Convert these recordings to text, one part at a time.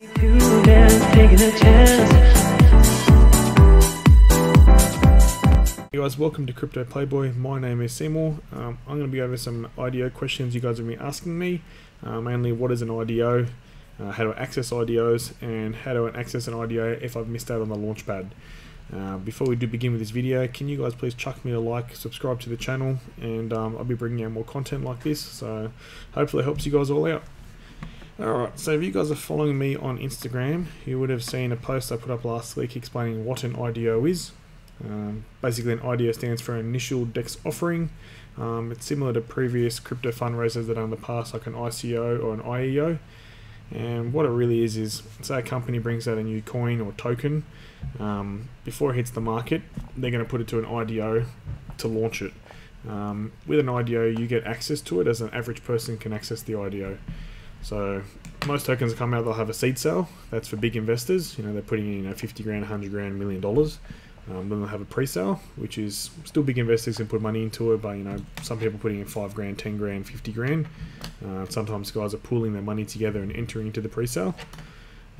Hey guys, welcome to Krypto Playboy. My name is Seymour. Um, I'm going to be over some IDO questions you guys have been asking me. Uh, mainly, what is an IDO, uh, how do I access IDOs, and how do I access an IDO if I've missed out on the launchpad. Uh, before we do begin with this video, can you guys please chuck me a like, subscribe to the channel, and um, I'll be bringing out more content like this, so hopefully it helps you guys all out. Alright, so if you guys are following me on Instagram, you would have seen a post I put up last week explaining what an IDO is. Um, basically, an IDO stands for Initial Dex Offering. Um, it's similar to previous crypto fundraisers that are in the past, like an ICO or an IEO. And what it really is is, say a company brings out a new coin or token, um, before it hits the market, they're going to put it to an IDO to launch it. Um, with an IDO, you get access to it as an average person can access the IDO. So most tokens that come out, they'll have a seed sale. That's for big investors. You know, they're putting in you know, 50 grand, 100 grand, million dollars. Um, then they'll have a pre-sale, which is still big investors can put money into it, but you know some people putting in five grand, ten grand, fifty grand. Uh, sometimes guys are pooling their money together and entering into the pre-sale.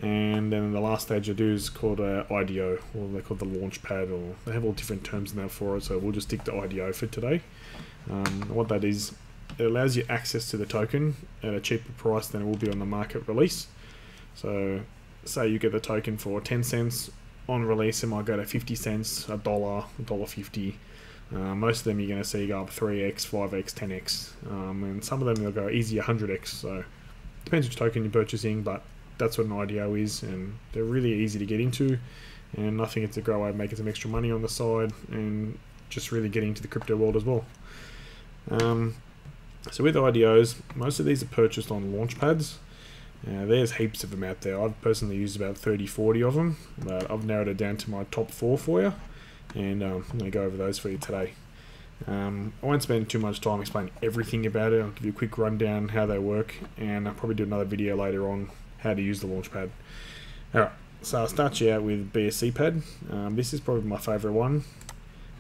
And then the last stage I do is called a IDO, or they call it the launch pad, or they have all different terms in there for it. So we'll just stick to IDO for today. Um, what that is, it allows you access to the token at a cheaper price than it will be on the market release. So, say you get the token for 10 cents on release, it might go to 50 cents, a dollar, a dollar 50. Uh, most of them you're going to see go up 3x, 5x, 10x, um, and some of them they'll go easy 100x. So, depends which token you're purchasing, but that's what an IDO is, and they're really easy to get into. And I think it's a great way of making some extra money on the side and just really getting into the crypto world as well. Um, so with IDOs, most of these are purchased on launch pads. Uh, there's heaps of them out there. I've personally used about 30, 40 of them, but I've narrowed it down to my top four for you, and um, I'm going to go over those for you today. Um, I won't spend too much time explaining everything about it. I'll give you a quick rundown how they work, and I'll probably do another video later on how to use the launch pad. Alright, so I'll start you out with BSC pad. Um, this is probably my favourite one.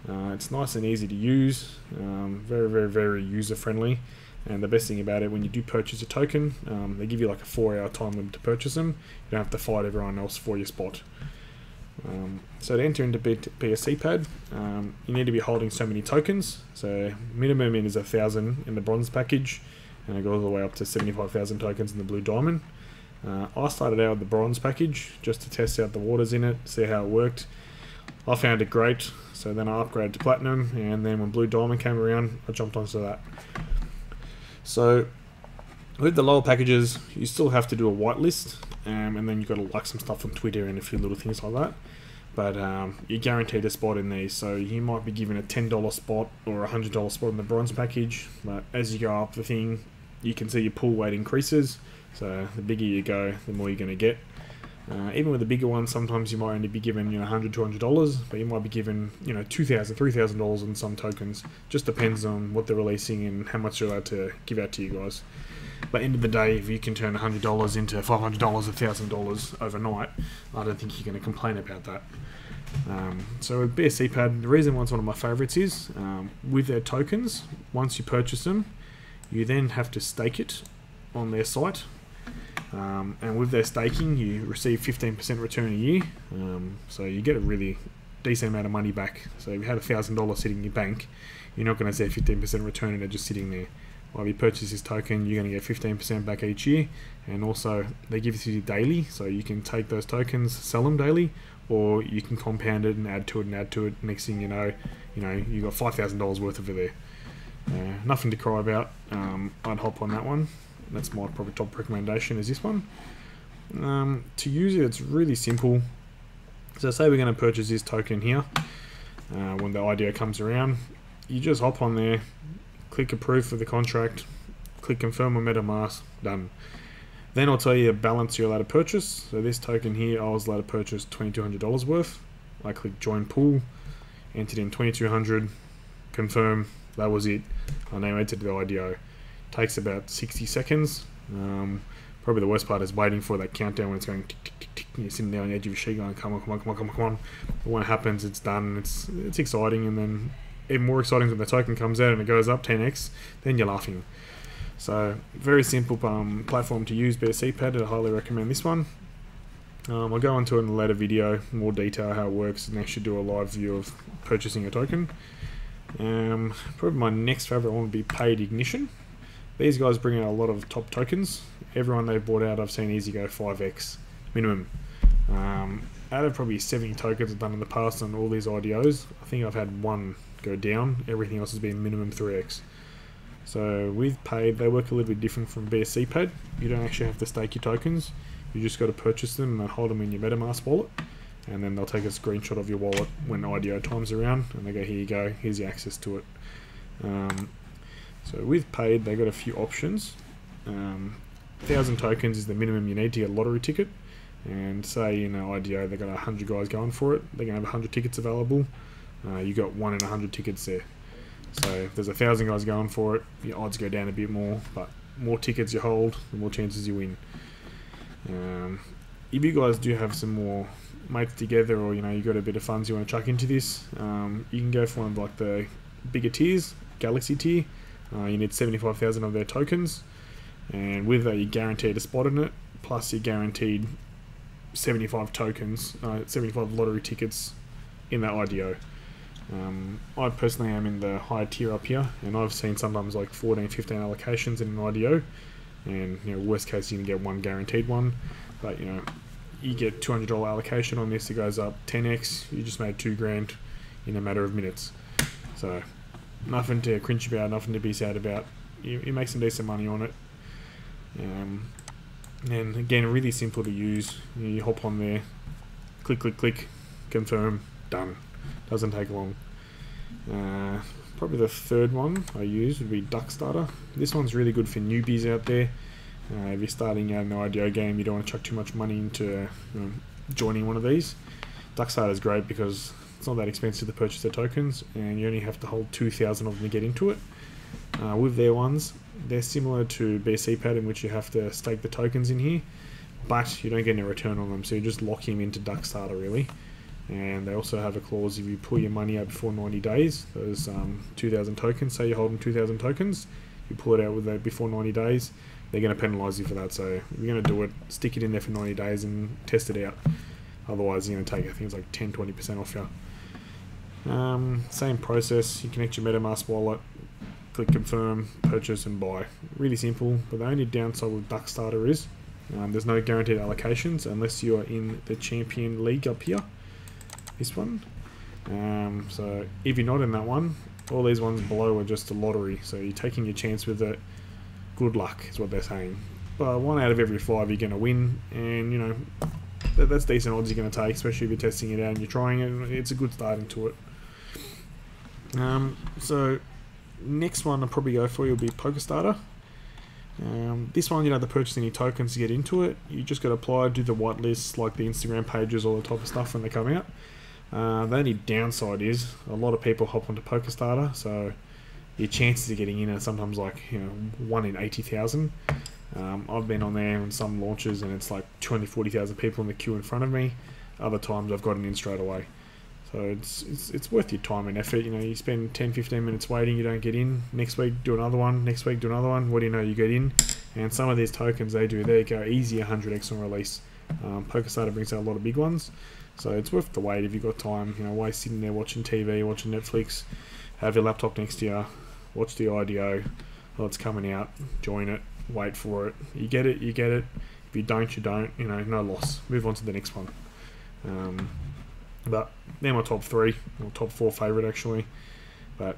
Uh, it's nice and easy to use, um, very, very, very user friendly. And the best thing about it, when you do purchase a token, um, they give you like a four hour time limit to purchase them. You don't have to fight everyone else for your spot. Um, so to enter into BSC pad, um, you need to be holding so many tokens. So minimum in is a thousand in the bronze package, and it goes all the way up to 75,000 tokens in the blue diamond. Uh, I started out with the bronze package just to test out the waters in it, see how it worked. I found it great, so then I upgraded to platinum, and then when blue diamond came around, I jumped onto that. So with the lower packages, you still have to do a whitelist, um, and then you've got to like some stuff on Twitter and a few little things like that. But um, you're guaranteed a spot in these, so you might be given a $10 spot or a $100 spot in the bronze package. But as you go up the thing, you can see your pool weight increases. So the bigger you go, the more you're going to get. Uh, even with the bigger ones, sometimes you might only be given you know 100 200 dollars, but you might be given you know 2,000 3,000 dollars on some tokens. Just depends on what they're releasing and how much you're allowed to give out to you guys. But end of the day, if you can turn hundred dollars into five hundred dollars, thousand dollars overnight, I don't think you're going to complain about that. Um, so with BSC Pad, the reason why it's one of my favorites is um, with their tokens. Once you purchase them, you then have to stake it on their site um, and with their staking, you receive 15% return a year. Um, so you get a really decent amount of money back. So if you have $1,000 sitting in your bank, you're not going to see a 15% return and they're just sitting there. While you purchase this token, you're going to get 15% back each year. And also, they give it to you daily. So you can take those tokens, sell them daily, or you can compound it and add to it and add to it. Next thing you know, you know, you got $5,000 worth of it there. Uh, nothing to cry about. Um, I'd hop on that one that's my probably top recommendation is this one. Um, to use it, it's really simple. So say we're going to purchase this token here. Uh, when the IDO comes around, you just hop on there, click approve for the contract, click confirm on MetaMask, done. Then I'll tell you a balance you're allowed to purchase. So this token here, I was allowed to purchase $2,200 worth. I click join pool, entered in 2200 confirm, that was it. I now entered the IDO takes about 60 seconds. Um, probably the worst part is waiting for that countdown when it's going tick, tick, tick, tick, and you're sitting there on the edge of your seat going, come on, come on, come on, come on, come on. But when it happens, it's done. It's it's exciting, and then even more exciting when the token comes out and it goes up 10x, then you're laughing. So very simple um, platform to use, BSC Pad. I highly recommend this one. Um, I'll go into it in a later video, more detail how it works, and actually do a live view of purchasing a token. Um, probably my next favorite one would be Paid Ignition. These guys bring out a lot of top tokens. Everyone they've bought out, I've seen easy go 5x minimum. Um, out of probably 70 tokens I've done in the past on all these IDOs, I think I've had one go down. Everything else has been minimum 3x. So with paid, they work a little bit different from BSC Pad. You don't actually have to stake your tokens. You just got to purchase them and hold them in your MetaMask wallet. And then they'll take a screenshot of your wallet when IDO time's around and they go, here you go, here's your access to it. Um, so with paid, they got a few options. Um, 1,000 tokens is the minimum you need to get a lottery ticket. And say in an IDO they've got 100 guys going for it, they're going to have 100 tickets available. Uh, you got one in 100 tickets there. So if there's a thousand guys going for it, your odds go down a bit more, but more tickets you hold, the more chances you win. Um, if you guys do have some more mates together, or you know you got a bit of funds you want to chuck into this, um, you can go for one of like the bigger tiers, Galaxy tier. Uh, you need 75,000 of their tokens, and with that, you're guaranteed a spot in it. Plus, you're guaranteed 75 tokens, uh, 75 lottery tickets in that IDO. Um, I personally am in the higher tier up here, and I've seen sometimes like 14, 15 allocations in an IDO, and you know, worst case you can get one guaranteed one, but you know, you get $200 allocation on this, it goes up 10x, you just made two grand in a matter of minutes. So, nothing to cringe about, nothing to be sad about. You, you make some decent money on it. Um, and again, really simple to use. You hop on there, click, click, click, confirm, done. Doesn't take long. Uh, probably the third one I use would be Duckstarter. This one's really good for newbies out there. Uh, if you're starting out an IDO game, you don't want to chuck too much money into know, joining one of these. Duckstarter is great because it's not that expensive to purchase the tokens, and you only have to hold 2,000 of them to get into it. Uh, with their ones, they're similar to BSC pad in which you have to stake the tokens in here, but you don't get any return on them, so you just lock him into Duckstarter really. And they also have a clause if you pull your money out before 90 days those um, 2000 tokens say you're holding 2000 tokens you pull it out with that before 90 days they're going to penalize you for that. So if you're going to do it stick it in there for 90 days and test it out. Otherwise you're going to take I think it's like 10 20% off you um, same process you connect your MetaMask wallet click confirm purchase and buy really simple but the only downside with Duckstarter is um, there's no guaranteed allocations unless you're in the champion league up here this one. Um, so if you're not in that one, all these ones below are just a lottery. So you're taking your chance with it. Good luck is what they're saying. But one out of every five you're going to win, and you know that's decent odds you're going to take, especially if you're testing it out and you're trying it. It's a good starting to it. Um, so next one I'll probably go for will be Polkastarter. Um, this one, you don't have to purchase any tokens to get into it. You just got to apply, do the whitelist, like the Instagram pages, all the type of stuff when they come out. Uh, the only downside is a lot of people hop onto Polkastarter, so your chances of getting in are sometimes like you know one in eighty thousand. Um, I've been on there on some launches and it's like 20, 40,000 people in the queue in front of me. Other times I've gotten in straight away. So it's, it's it's worth your time and effort. You know, you spend 10, 15 minutes waiting, you don't get in. Next week, do another one. Next week, do another one. What do you know? You get in. And some of these tokens they do, they go easy 100x on release. Um, Polkastarter brings out a lot of big ones. So it's worth the wait if you've got time. You know, why sitting there watching TV, watching Netflix, have your laptop next to you, watch the IDO. Well, it's coming out. Join it. Wait for it. You get it. You get it. If you don't, you don't. You know, no loss. Move on to the next one. Um, but they're my top three, or top four favorite actually. But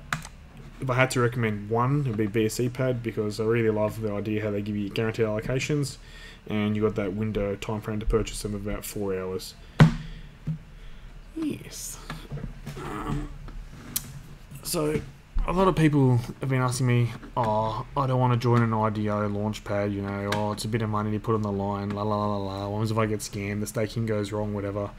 if I had to recommend one, it'd be BSC Pad because I really love the idea how they give you guaranteed allocations, and you got that window time frame to purchase them of about four hours. Yes. Um, so, a lot of people have been asking me, oh, I don't want to join an IDO launch pad, you know, oh, it's a bit of money to put on the line, la la la la, what if I get scammed, the staking goes wrong, whatever.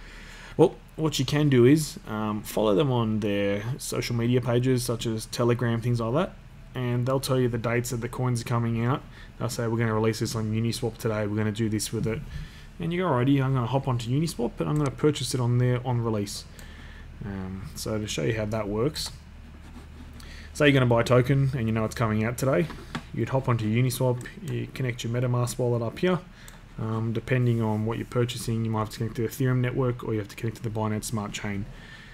Well, what you can do is um, follow them on their social media pages, such as Telegram, things like that, and they'll tell you the dates that the coins are coming out. They'll say, we're going to release this on Uniswap today, we're going to do this with it and you go, alrighty, I'm going to hop onto Uniswap, but I'm going to purchase it on there on release. Um, so to show you how that works, say you're going to buy a token and you know it's coming out today, you'd hop onto Uniswap, you connect your MetaMask wallet up here, Um, depending on what you're purchasing, you might have to connect to the Ethereum network or you have to connect to the Binance Smart Chain.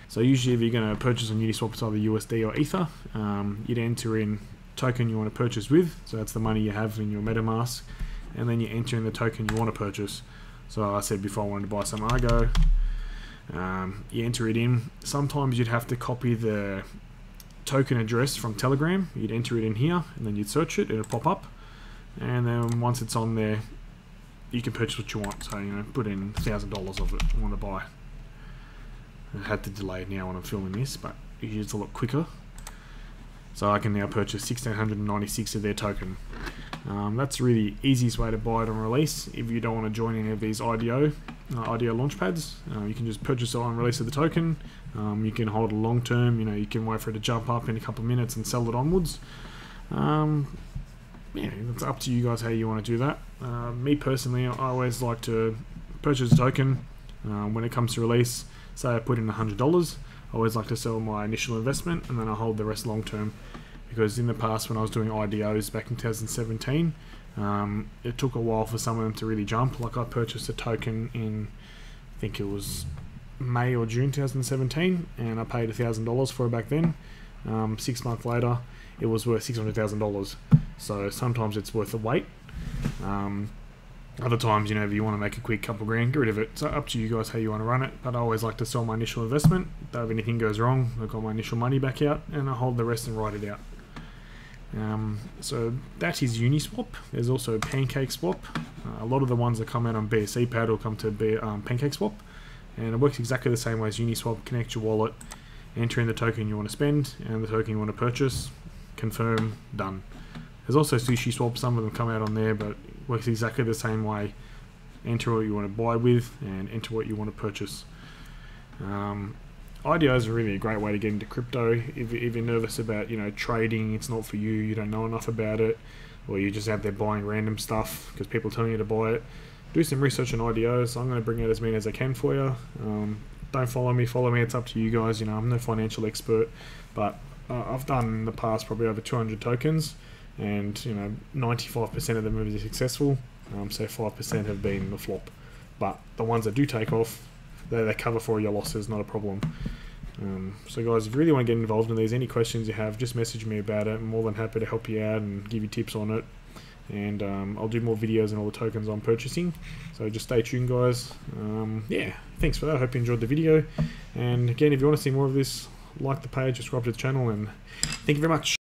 So usually, if you're going to purchase on Uniswap, it's either USD or Ether. Um, you'd enter in token you want to purchase with, so that's the money you have in your MetaMask, and then you enter in the token you want to purchase. So I said before I wanted to buy some Argo. Um, you enter it in. Sometimes you'd have to copy the token address from Telegram. You'd enter it in here, and then you'd search it. It'll pop up, and then once it's on there, you can purchase what you want. So you know, put in thousand dollars of it you want to buy. I had to delay it now when I'm filming this, but it's a lot quicker. So I can now purchase 1696 of their token. Um, that's really easiest way to buy it on release. If you don't want to join any of these IDO uh, IDO launchpads, uh, you can just purchase it on release of the token. Um, you can hold it long term. You know, you can wait for it to jump up in a couple of minutes and sell it onwards. Um, yeah, it's up to you guys how you want to do that. Uh, me personally, I always like to purchase a token uh, when it comes to release. Say I put in $100, I always like to sell my initial investment and then I hold the rest long term. Because in the past, when I was doing IDOs back in 2017, um, it took a while for some of them to really jump. Like I purchased a token in, I think it was May or June 2017, and I paid $1,000 for it back then. Um, six months later, it was worth $600,000. So sometimes it's worth the wait. Um, other times, you know, if you want to make a quick couple grand, get rid of it. So up to you guys how you want to run it. But I always like to sell my initial investment. If anything goes wrong, I've got my initial money back out, and I hold the rest and write it out. Um, so that is Uniswap. There's also PancakeSwap. Uh, a lot of the ones that come out on BSC Pad will come to be, um, PancakeSwap, and it works exactly the same way as Uniswap. Connect your wallet, enter in the token you want to spend and the token you want to purchase, confirm, done. There's also Sushi Swap. Some of them come out on there, but works exactly the same way. Enter what you want to buy with and enter what you want to purchase. Um, IDO is really a great way to get into crypto. If, if, you're nervous about you know trading, it's not for you. You don't know enough about it, or you're just out there buying random stuff because people are telling you to buy it. Do some research on IDOs. I'm going to bring out as many as I can for you. Um, don't follow me. Follow me. It's up to you guys. You know, I'm no financial expert, but uh, I've done in the past probably over 200 tokens and you know 95% of the movies are successful. Um, so 5% have been the flop, but the ones that do take off, they, they cover for your losses, not a problem. Um, so guys, if you really want to get involved in these, any questions you have, just message me about it. I'm more than happy to help you out and give you tips on it. And um, I'll do more videos on all the tokens I'm purchasing. So just stay tuned, guys. Um, yeah, thanks for that. I hope you enjoyed the video. And again, if you want to see more of this, like the page, subscribe to the channel, and thank you very much.